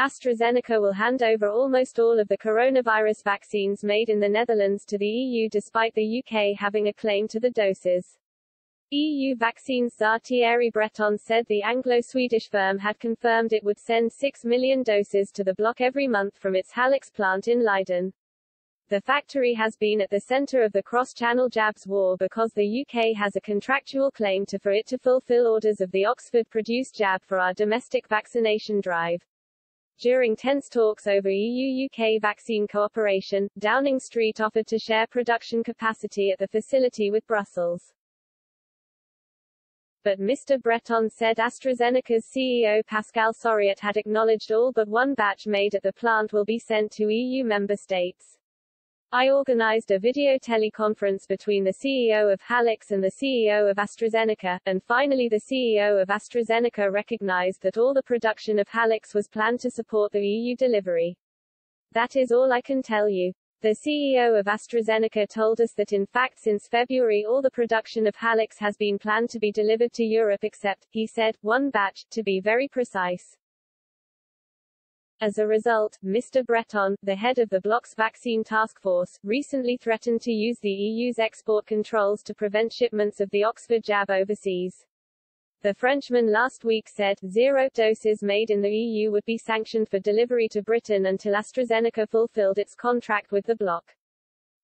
AstraZeneca will hand over almost all of the coronavirus vaccines made in the Netherlands to the EU despite the UK having a claim to the doses. EU vaccine czar Thierry Breton said the Anglo-Swedish firm had confirmed it would send 6 million doses to the bloc every month from its Halix plant in Leiden. The factory has been at the center of the cross-channel jabs war because the UK has a contractual claim to for it to fulfill orders of the Oxford-produced jab for our domestic vaccination drive. During tense talks over EU-UK vaccine cooperation, Downing Street offered to share production capacity at the facility with Brussels. But Mr. Breton said AstraZeneca's CEO Pascal Soriot had acknowledged all but one batch made at the plant will be sent to EU member states. I organized a video teleconference between the CEO of Halix and the CEO of AstraZeneca, and finally the CEO of AstraZeneca recognized that all the production of Halix was planned to support the EU delivery. That is all I can tell you. The CEO of AstraZeneca told us that in fact since February all the production of Halix has been planned to be delivered to Europe except, he said, one batch, to be very precise. As a result, Mr. Breton, the head of the Bloc's vaccine task force, recently threatened to use the EU's export controls to prevent shipments of the Oxford jab overseas. The Frenchman last week said, zero doses made in the EU would be sanctioned for delivery to Britain until AstraZeneca fulfilled its contract with the bloc.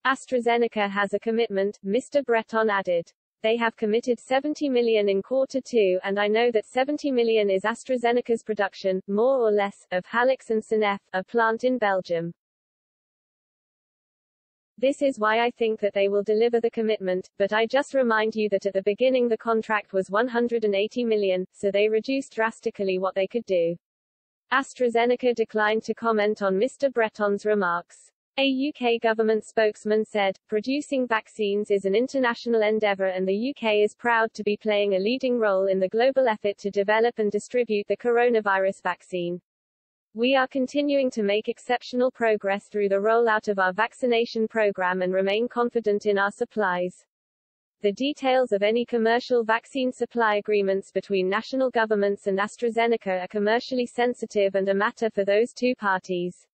AstraZeneca has a commitment, Mr. Breton added. They have committed 70 million in quarter two and I know that 70 million is AstraZeneca's production, more or less, of Halix and Seneffe, a plant in Belgium. This is why I think that they will deliver the commitment, but I just remind you that at the beginning the contract was 180 million, so they reduced drastically what they could do. AstraZeneca declined to comment on Mr. Breton's remarks. A UK government spokesman said, producing vaccines is an international endeavour and the UK is proud to be playing a leading role in the global effort to develop and distribute the coronavirus vaccine. We are continuing to make exceptional progress through the rollout of our vaccination program and remain confident in our supplies. The details of any commercial vaccine supply agreements between national governments and AstraZeneca are commercially sensitive and a matter for those two parties.